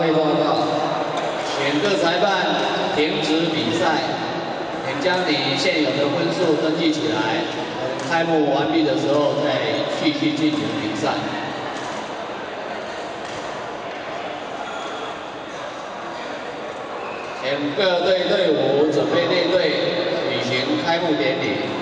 会报告，请各裁判停止比赛，请将你现有的分数登记起来。开幕完毕的时候再继续进行比赛。请各队队伍准备列队，举行开幕典礼。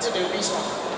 这个有意吧？